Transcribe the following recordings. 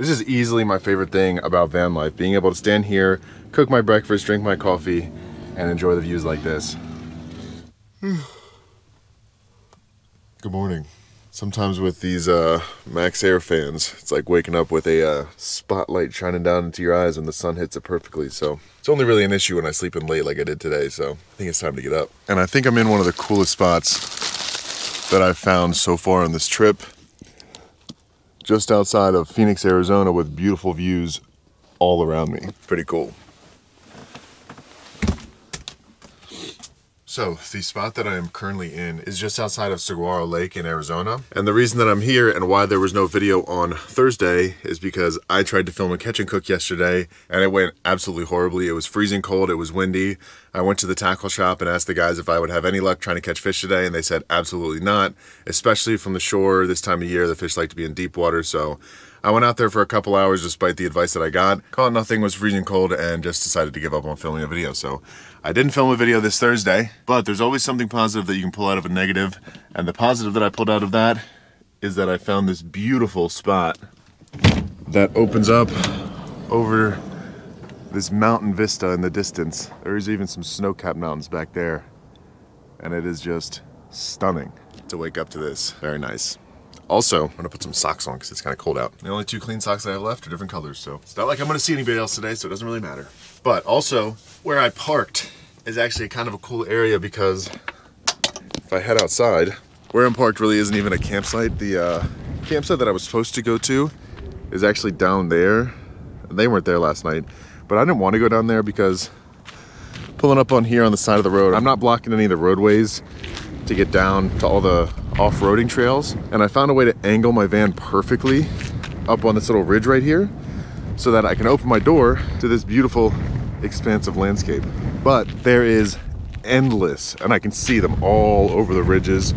This is easily my favorite thing about van life, being able to stand here, cook my breakfast, drink my coffee, and enjoy the views like this. Good morning. Sometimes with these uh, MaxxAir fans, it's like waking up with a uh, spotlight shining down into your eyes when the sun hits it perfectly. So it's only really an issue when I sleep in late like I did today. So I think it's time to get up. And I think I'm in one of the coolest spots that I've found so far on this trip just outside of Phoenix, Arizona with beautiful views all around me. Pretty cool. So, the spot that I am currently in is just outside of Saguaro Lake in Arizona. And the reason that I'm here and why there was no video on Thursday is because I tried to film a catch and cook yesterday and it went absolutely horribly. It was freezing cold, it was windy. I went to the tackle shop and asked the guys if I would have any luck trying to catch fish today and they said absolutely not, especially from the shore this time of year. The fish like to be in deep water, so I went out there for a couple hours despite the advice that I got. Caught nothing, was freezing cold, and just decided to give up on filming a video. So I didn't film a video this Thursday, but there's always something positive that you can pull out of a negative. And the positive that I pulled out of that is that I found this beautiful spot that opens up over this mountain vista in the distance. There's even some snow-capped mountains back there. And it is just stunning to wake up to this. Very nice. Also, I'm gonna put some socks on because it's kind of cold out. The only two clean socks I have left are different colors, so it's not like I'm gonna see anybody else today, so it doesn't really matter. But also, where I parked is actually kind of a cool area because if I head outside, where I'm parked really isn't even a campsite. The uh, campsite that I was supposed to go to is actually down there. They weren't there last night, but I didn't want to go down there because pulling up on here on the side of the road, I'm not blocking any of the roadways to get down to all the off-roading trails. And I found a way to angle my van perfectly up on this little ridge right here so that I can open my door to this beautiful expansive landscape. But there is endless, and I can see them all over the ridges,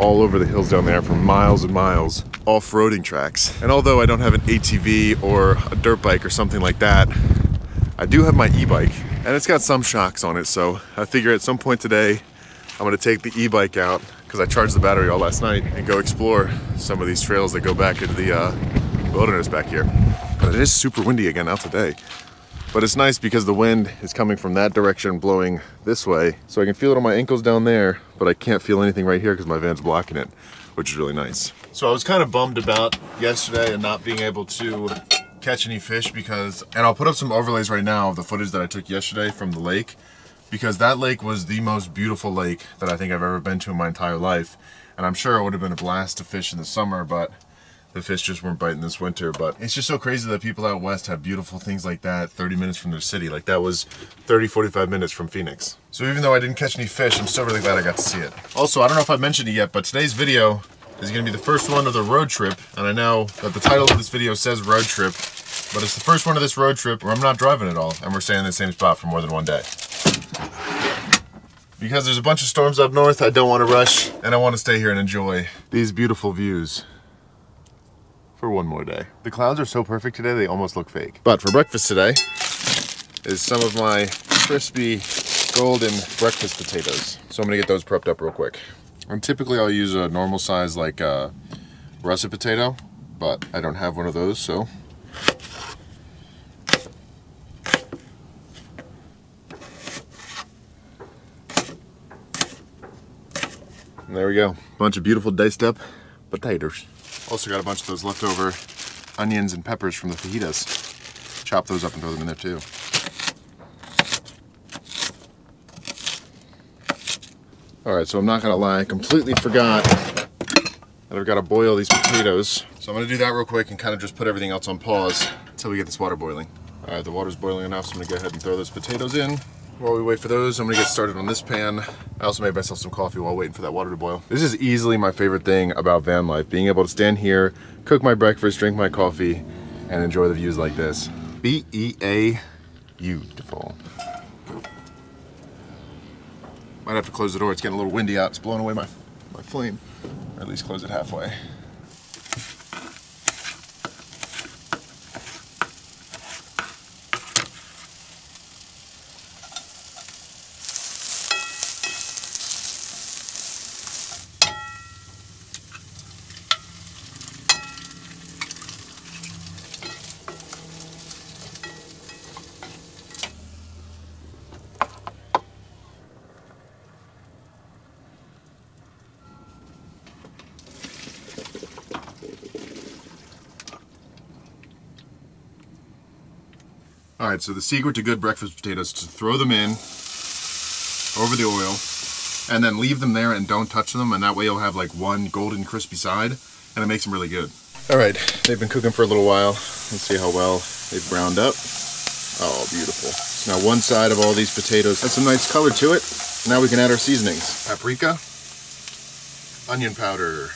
all over the hills down there for miles and miles, off-roading tracks. And although I don't have an ATV or a dirt bike or something like that, I do have my e-bike and it's got some shocks on it. So I figure at some point today, I'm gonna take the e-bike out because I charged the battery all last night and go explore some of these trails that go back into the uh, wilderness back here. But it is super windy again out today. But it's nice because the wind is coming from that direction blowing this way. So I can feel it on my ankles down there, but I can't feel anything right here because my van's blocking it, which is really nice. So I was kind of bummed about yesterday and not being able to catch any fish because, and I'll put up some overlays right now of the footage that I took yesterday from the lake because that lake was the most beautiful lake that I think I've ever been to in my entire life. And I'm sure it would have been a blast to fish in the summer, but the fish just weren't biting this winter. But it's just so crazy that people out west have beautiful things like that 30 minutes from their city. Like that was 30, 45 minutes from Phoenix. So even though I didn't catch any fish, I'm still really glad I got to see it. Also, I don't know if I mentioned it yet, but today's video is going to be the first one of the road trip. And I know that the title of this video says road trip, but it's the first one of this road trip where I'm not driving at all and we're staying in the same spot for more than one day. Because there's a bunch of storms up north, I don't want to rush, and I want to stay here and enjoy these beautiful views for one more day. The clouds are so perfect today, they almost look fake. But for breakfast today is some of my crispy golden breakfast potatoes. So I'm gonna get those prepped up real quick. And typically I'll use a normal size like uh, russet potato, but I don't have one of those, so And there we go. Bunch of beautiful diced up potatoes. Also got a bunch of those leftover onions and peppers from the fajitas. Chop those up and throw them in there too. All right, so I'm not gonna lie, I completely forgot that I've gotta boil these potatoes. So I'm gonna do that real quick and kind of just put everything else on pause until we get this water boiling. All right, the water's boiling enough, so I'm gonna go ahead and throw those potatoes in. While we wait for those, I'm gonna get started on this pan. I also made myself some coffee while waiting for that water to boil. This is easily my favorite thing about van life, being able to stand here, cook my breakfast, drink my coffee, and enjoy the views like this. B-E-A, beautiful. Might have to close the door, it's getting a little windy out, it's blowing away my, my flame. Or at least close it halfway. All right, so the secret to good breakfast potatoes is to throw them in over the oil and then leave them there and don't touch them. And that way you'll have like one golden crispy side and it makes them really good. All right, they've been cooking for a little while. Let's see how well they've browned up. Oh, beautiful. So now one side of all these potatoes has some nice color to it. Now we can add our seasonings. Paprika, onion powder,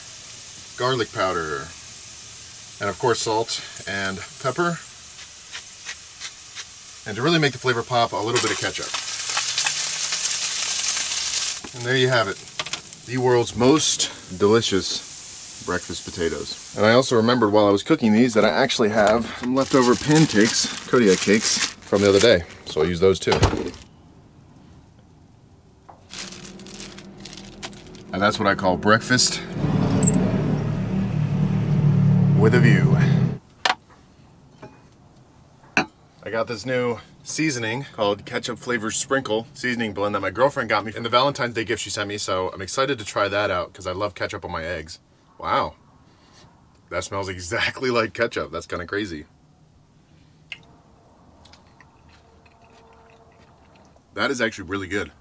garlic powder, and of course salt and pepper. And to really make the flavor pop, a little bit of ketchup. And there you have it. The world's most delicious breakfast potatoes. And I also remembered while I was cooking these that I actually have some leftover pancakes, Kodiak cakes, from the other day. So I'll use those too. And that's what I call breakfast with a view. I got this new seasoning called Ketchup Flavor Sprinkle seasoning blend that my girlfriend got me in the Valentine's Day gift she sent me, so I'm excited to try that out because I love ketchup on my eggs. Wow. That smells exactly like ketchup. That's kind of crazy. That is actually really good.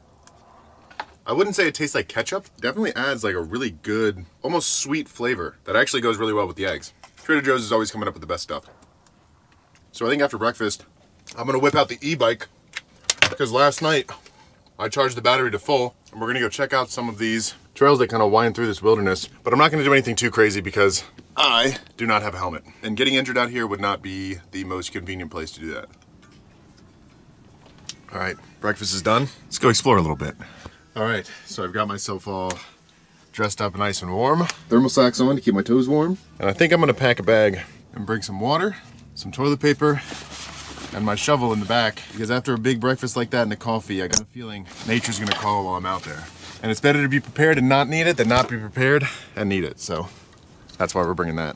I wouldn't say it tastes like ketchup. Definitely adds like a really good, almost sweet flavor that actually goes really well with the eggs. Trader Joe's is always coming up with the best stuff. So I think after breakfast, I'm gonna whip out the e-bike because last night I charged the battery to full and we're gonna go check out some of these trails that kind of wind through this wilderness. But I'm not gonna do anything too crazy because I do not have a helmet. And getting injured out here would not be the most convenient place to do that. All right, breakfast is done. Let's go explore a little bit. All right, so I've got myself all dressed up nice and warm. Thermal socks on to keep my toes warm. And I think I'm gonna pack a bag and bring some water, some toilet paper, and my shovel in the back because after a big breakfast like that and a coffee, I got a feeling nature's gonna call while I'm out there. And it's better to be prepared and not need it than not be prepared and need it. So that's why we're bringing that.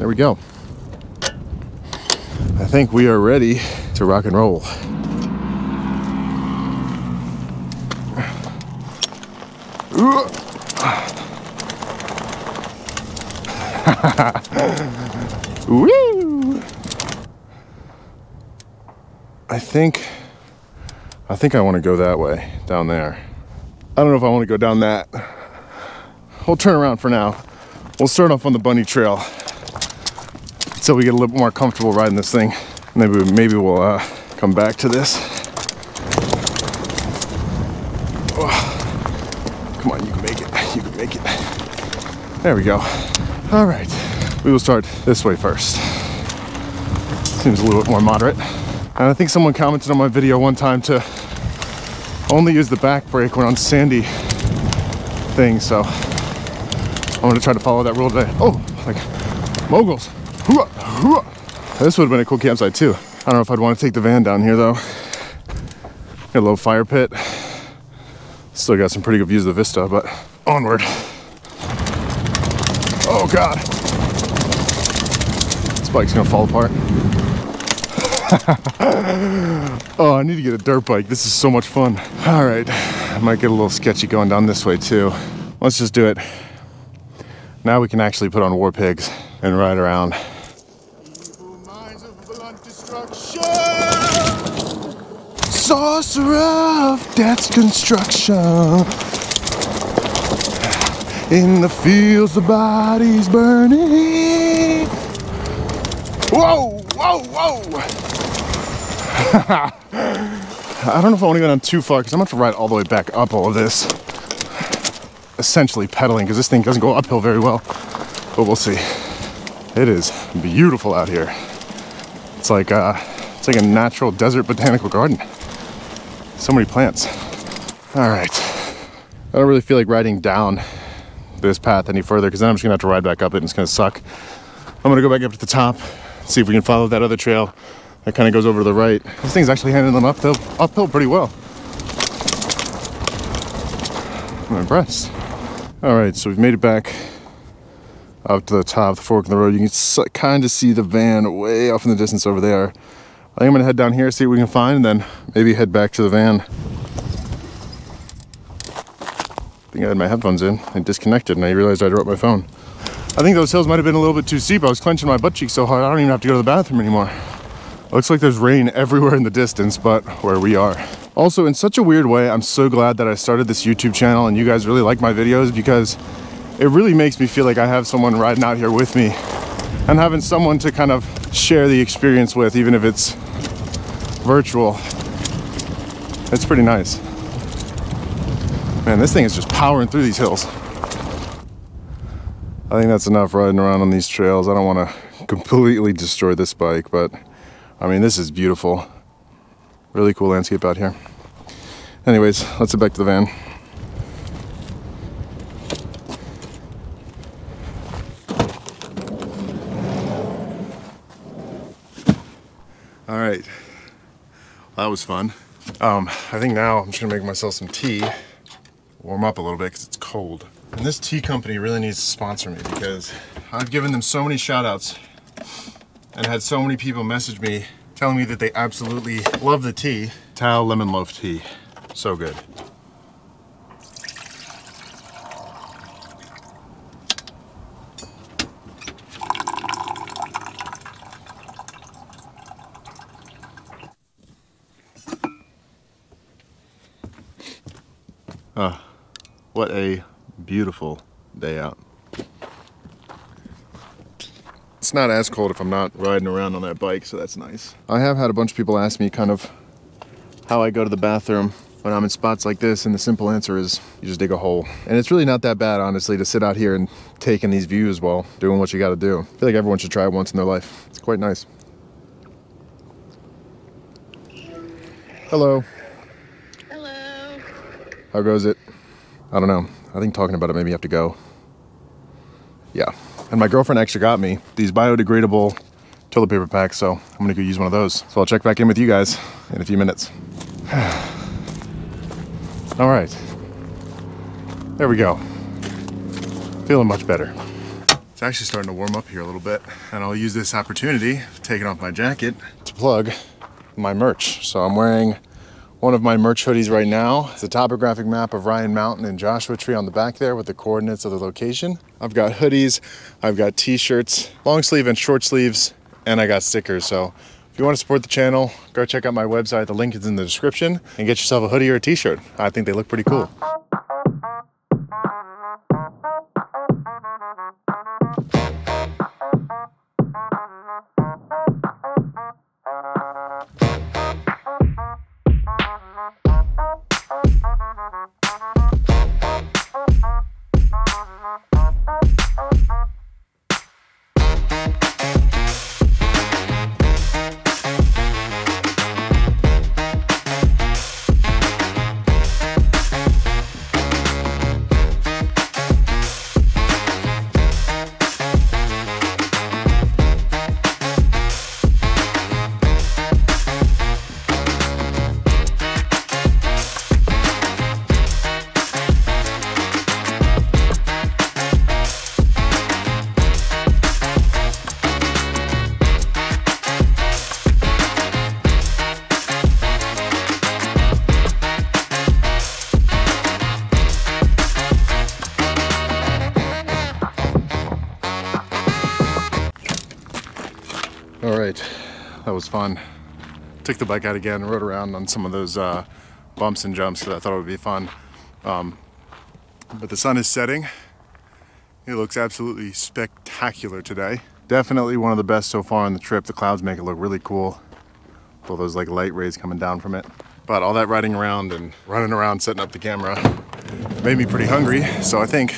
There we go. I think we are ready to rock and roll. Woo! I think I think I want to go that way, down there. I don't know if I want to go down that. We'll turn around for now. We'll start off on the bunny trail so we get a little more comfortable riding this thing. Maybe maybe we'll uh, come back to this. Oh. Come on, you can make it. You can make it. There we go. All right, we will start this way first. Seems a little bit more moderate. And I think someone commented on my video one time to only use the back brake when on sandy things. So I'm gonna try to follow that rule today. Oh, like moguls. This would have been a cool campsite too. I don't know if I'd want to take the van down here though. Got a little fire pit. Still got some pretty good views of the vista, but onward. Oh God. This bike's gonna fall apart. oh, I need to get a dirt bike. This is so much fun. All right, I might get a little sketchy going down this way too. Let's just do it. Now we can actually put on war pigs and ride around. Sorcerer of death's construction. In the fields, the bodies burning. Whoa, whoa, whoa. I don't know if I want to go down too far because I'm going to have to ride all the way back up all of this. Essentially pedaling because this thing doesn't go uphill very well. But we'll see. It is beautiful out here. It's like uh, it's like a natural desert botanical garden. So many plants. All right. I don't really feel like riding down this path any further because then I'm just gonna have to ride back up it and it's gonna suck. I'm gonna go back up to the top, see if we can follow that other trail that kind of goes over to the right. This thing's actually handling them uphill, uphill pretty well. I'm impressed. All right, so we've made it back up to the top of the fork in the road. You can kind of see the van way off in the distance over there. I think I'm gonna head down here, see what we can find, and then maybe head back to the van. I think I had my headphones in and disconnected, and I realized I dropped my phone. I think those hills might have been a little bit too steep. I was clenching my butt cheeks so hard, I don't even have to go to the bathroom anymore. Looks like there's rain everywhere in the distance, but where we are. Also, in such a weird way, I'm so glad that I started this YouTube channel and you guys really like my videos because it really makes me feel like I have someone riding out here with me and having someone to kind of share the experience with, even if it's virtual. It's pretty nice. Man, this thing is just powering through these hills. I think that's enough riding around on these trails. I don't want to completely destroy this bike, but I mean, this is beautiful. Really cool landscape out here. Anyways, let's get back to the van. All right, that was fun. Um, I think now I'm just gonna make myself some tea, warm up a little bit because it's cold. And this tea company really needs to sponsor me because I've given them so many shout outs and had so many people message me telling me that they absolutely love the tea. Tao lemon loaf tea, so good. What a beautiful day out. It's not as cold if I'm not riding around on that bike, so that's nice. I have had a bunch of people ask me kind of how I go to the bathroom when I'm in spots like this, and the simple answer is you just dig a hole. And it's really not that bad, honestly, to sit out here and take in these views while doing what you gotta do. I feel like everyone should try it once in their life. It's quite nice. Hello. Hello. How goes it? I don't know. I think talking about it maybe have to go. Yeah. And my girlfriend actually got me these biodegradable toilet paper packs, so I'm gonna go use one of those. So I'll check back in with you guys in a few minutes. All right. There we go. Feeling much better. It's actually starting to warm up here a little bit, and I'll use this opportunity, taking off my jacket, to plug my merch. So I'm wearing one of my merch hoodies right now. It's a topographic map of Ryan Mountain and Joshua Tree on the back there with the coordinates of the location. I've got hoodies, I've got t-shirts, long sleeve and short sleeves, and I got stickers. So if you want to support the channel, go check out my website. The link is in the description and get yourself a hoodie or a t-shirt. I think they look pretty cool. Was fun. Took the bike out again, and rode around on some of those uh, bumps and jumps because I thought it would be fun. Um, but the sun is setting. It looks absolutely spectacular today. Definitely one of the best so far on the trip. The clouds make it look really cool. All those like light rays coming down from it. But all that riding around and running around setting up the camera made me pretty hungry. So I think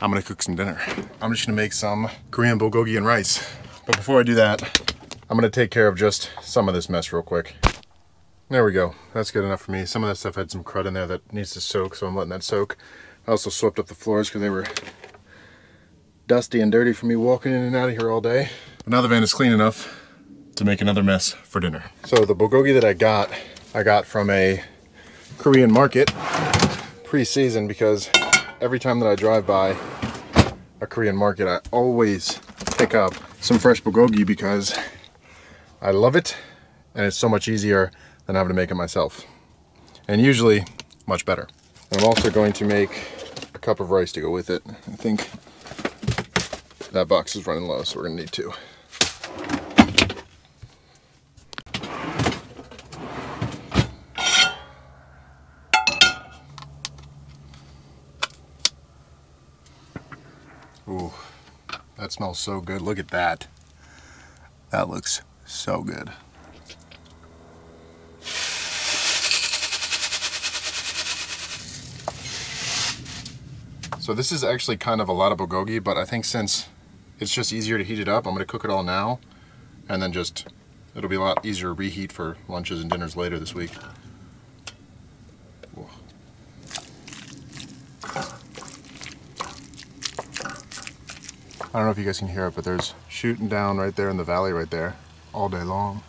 I'm gonna cook some dinner. I'm just gonna make some Korean bulgogi and rice. But before I do that, I'm gonna take care of just some of this mess real quick. There we go. That's good enough for me. Some of that stuff had some crud in there that needs to soak, so I'm letting that soak. I also swept up the floors because they were dusty and dirty for me walking in and out of here all day. But now the van is clean enough to make another mess for dinner. So the bulgogi that I got, I got from a Korean market pre-season because every time that I drive by, a Korean market, I always pick up some fresh bulgogi because I love it and it's so much easier than having to make it myself. And usually much better. I'm also going to make a cup of rice to go with it. I think that box is running low, so we're gonna need two. Ooh, that smells so good. Look at that. That looks so good. So this is actually kind of a lot of bulgogi, but I think since it's just easier to heat it up, I'm gonna cook it all now, and then just, it'll be a lot easier to reheat for lunches and dinners later this week. I don't know if you guys can hear it, but there's shooting down right there in the valley right there all day long.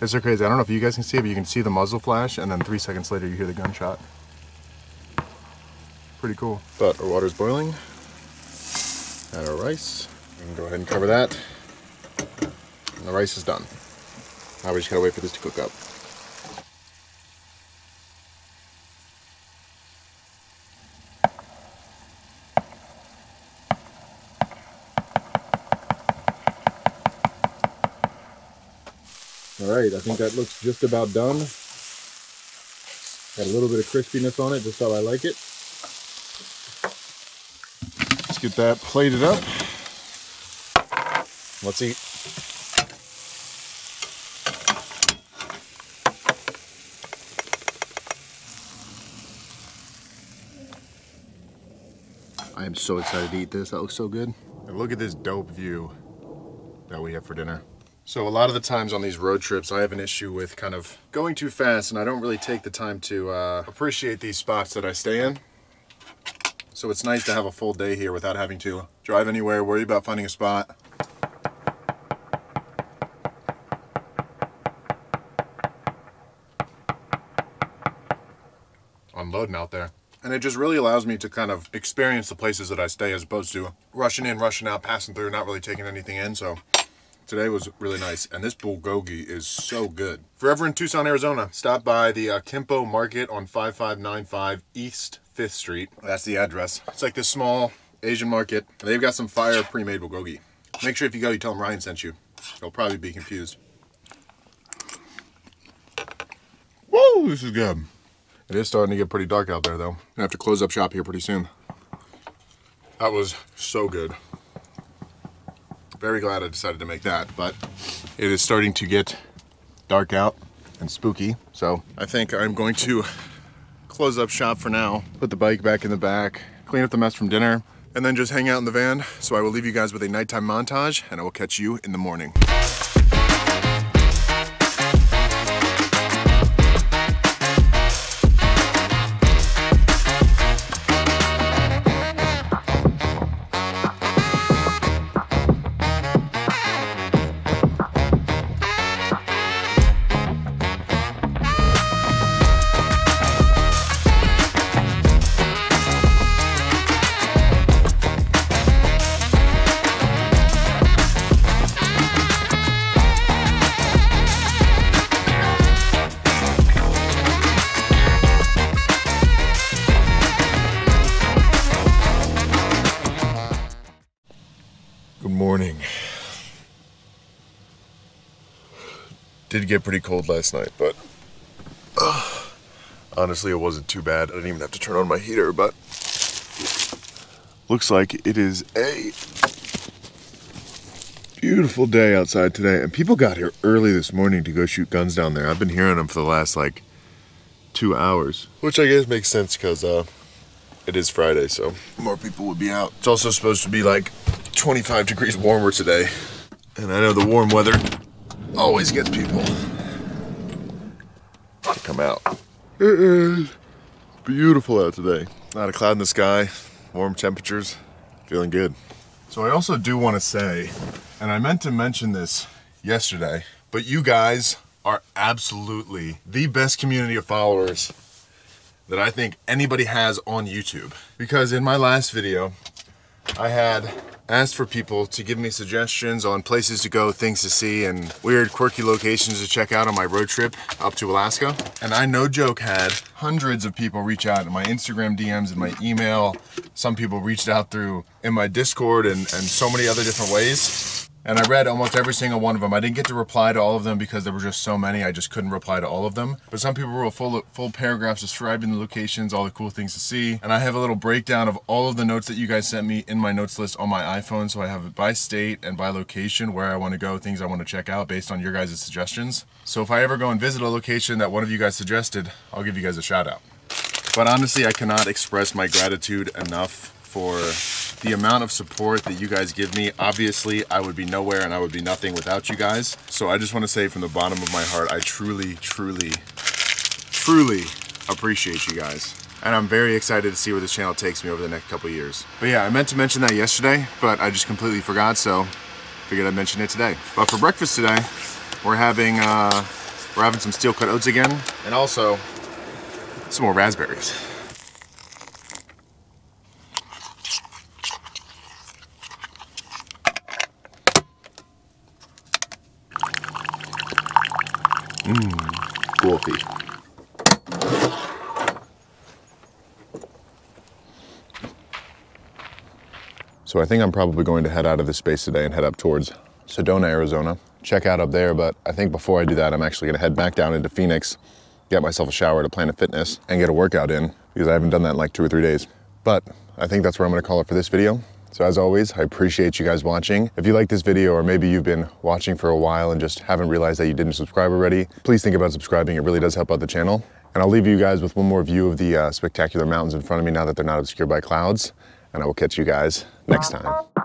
It's so crazy. I don't know if you guys can see it, but you can see the muzzle flash, and then three seconds later you hear the gunshot. Pretty cool. But our water's boiling. Add our rice. We can go ahead and cover that. And the rice is done. Now we just gotta wait for this to cook up. All right, I think that looks just about done. Got a little bit of crispiness on it, just how I like it. Let's get that plated up. Let's eat. I am so excited to eat this. That looks so good. And look at this dope view that we have for dinner. So a lot of the times on these road trips, I have an issue with kind of going too fast and I don't really take the time to uh, appreciate these spots that I stay in. So it's nice to have a full day here without having to drive anywhere, worry about finding a spot. Unloading out there. And it just really allows me to kind of experience the places that I stay as opposed to rushing in, rushing out, passing through, not really taking anything in. So today was really nice. And this bulgogi is so good. Forever in Tucson, Arizona, stop by the uh, Kimpo Market on 5595 East 5th Street. That's the address. It's like this small Asian market. They've got some fire pre-made bulgogi. Make sure if you go, you tell them Ryan sent you. They'll probably be confused. Woo, this is good. It is starting to get pretty dark out there though. I have to close up shop here pretty soon. That was so good. Very glad I decided to make that, but it is starting to get dark out and spooky. So I think I'm going to close up shop for now, put the bike back in the back, clean up the mess from dinner, and then just hang out in the van. So I will leave you guys with a nighttime montage and I will catch you in the morning. Get pretty cold last night, but uh, honestly, it wasn't too bad. I didn't even have to turn on my heater, but looks like it is a beautiful day outside today. And people got here early this morning to go shoot guns down there. I've been hearing them for the last like two hours, which I guess makes sense because uh, it is Friday, so more people would be out. It's also supposed to be like 25 degrees warmer today. And I know the warm weather always gets people to come out. It is beautiful out today. Not a cloud in the sky, warm temperatures, feeling good. So I also do want to say, and I meant to mention this yesterday, but you guys are absolutely the best community of followers that I think anybody has on YouTube. Because in my last video, I had asked for people to give me suggestions on places to go, things to see, and weird, quirky locations to check out on my road trip up to Alaska. And I, no joke, had hundreds of people reach out in my Instagram DMs and my email. Some people reached out through in my Discord and, and so many other different ways and I read almost every single one of them. I didn't get to reply to all of them because there were just so many. I just couldn't reply to all of them. But some people wrote full full paragraphs describing the locations, all the cool things to see, and I have a little breakdown of all of the notes that you guys sent me in my notes list on my iPhone. So I have it by state and by location where I want to go, things I want to check out based on your guys' suggestions. So if I ever go and visit a location that one of you guys suggested, I'll give you guys a shout out. But honestly, I cannot express my gratitude enough for the amount of support that you guys give me. Obviously, I would be nowhere and I would be nothing without you guys. So I just want to say from the bottom of my heart, I truly, truly, truly appreciate you guys. And I'm very excited to see where this channel takes me over the next couple years. But yeah, I meant to mention that yesterday, but I just completely forgot, so figured I'd mention it today. But for breakfast today, we're having uh, we're having some steel cut oats again, and also some more raspberries. Mmm, coffee. So I think I'm probably going to head out of this space today and head up towards Sedona, Arizona. Check out up there, but I think before I do that, I'm actually gonna head back down into Phoenix, get myself a shower to Planet Fitness, and get a workout in, because I haven't done that in like two or three days. But I think that's where I'm gonna call it for this video. So as always, I appreciate you guys watching. If you like this video or maybe you've been watching for a while and just haven't realized that you didn't subscribe already, please think about subscribing. It really does help out the channel. And I'll leave you guys with one more view of the uh, spectacular mountains in front of me now that they're not obscured by clouds. And I will catch you guys next time.